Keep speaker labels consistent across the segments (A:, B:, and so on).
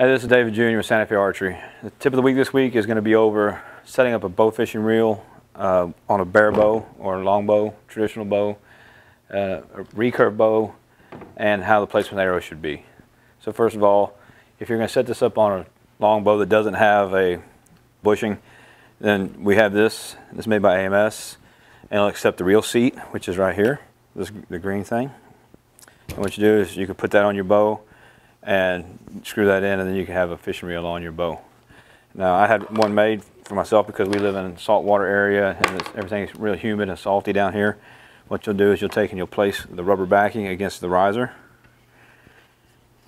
A: Hey, this is David Jr. with Santa Fe Archery. The tip of the week this week is going to be over setting up a bow fishing reel uh, on a bare bow or a long bow, traditional bow, uh, a recurve bow, and how the placement of the arrow should be. So first of all, if you're going to set this up on a long bow that doesn't have a bushing, then we have this. Is made by AMS, and it'll accept the reel seat, which is right here, this the green thing. And what you do is you can put that on your bow and screw that in, and then you can have a fishing reel on your bow. Now I had one made for myself because we live in a saltwater area and everything's real humid and salty down here. What you'll do is you'll take and you'll place the rubber backing against the riser,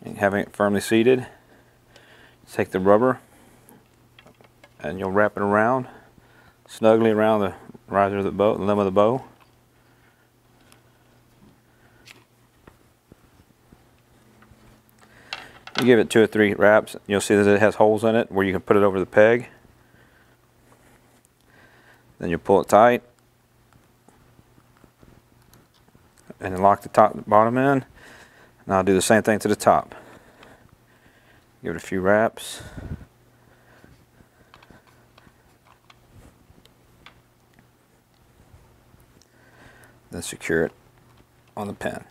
A: and having it firmly seated. Take the rubber and you'll wrap it around, snugly around the riser of the bow, the limb of the bow. You give it two or three wraps, you'll see that it has holes in it where you can put it over the peg. Then you pull it tight. And lock the top bottom in. Now I'll do the same thing to the top. Give it a few wraps. Then secure it on the pin.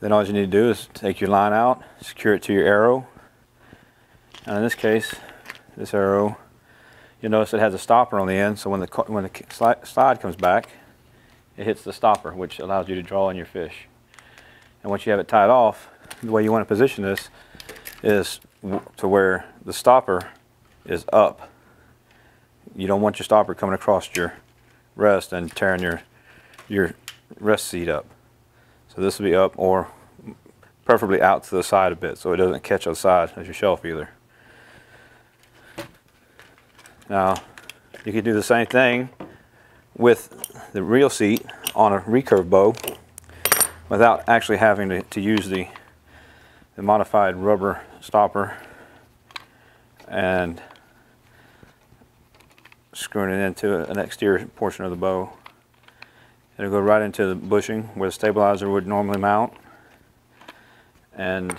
A: Then all you need to do is take your line out, secure it to your arrow. And in this case, this arrow, you'll notice it has a stopper on the end, so when the, when the slide comes back, it hits the stopper, which allows you to draw in your fish. And once you have it tied off, the way you want to position this is to where the stopper is up. You don't want your stopper coming across your rest and tearing your, your rest seat up. So this will be up or preferably out to the side a bit so it doesn't catch on the side as your shelf either. Now you could do the same thing with the reel seat on a recurve bow without actually having to, to use the, the modified rubber stopper and screwing it into an exterior portion of the bow. It'll go right into the bushing where the stabilizer would normally mount. And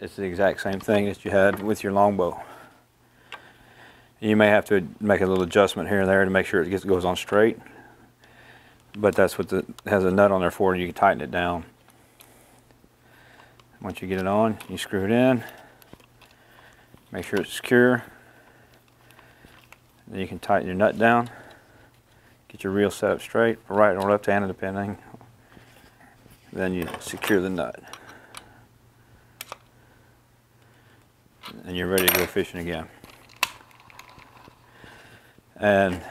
A: it's the exact same thing that you had with your longbow. You may have to make a little adjustment here and there to make sure it gets, goes on straight. But that's what the, has a nut on there for, and you can tighten it down. Once you get it on, you screw it in. Make sure it's secure. Then you can tighten your nut down. Get your reel set up straight, right or left handed depending. Then you secure the nut. And you're ready to go fishing again. And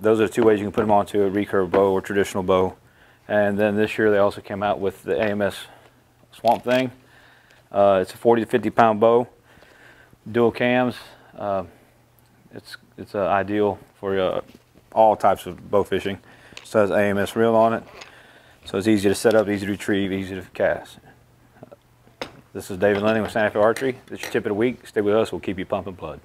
A: those are the two ways you can put them onto a recurve bow or traditional bow. And then this year they also came out with the AMS Swamp Thing. Uh, it's a 40 to 50 pound bow, dual cams. Uh, it's it's uh, ideal for uh, all types of bow fishing. So it has AMS reel on it. So it's easy to set up, easy to retrieve, easy to cast. This is David Leining with Santa Fe Archery. This is your tip of the week. Stay with us. We'll keep you pumping blood.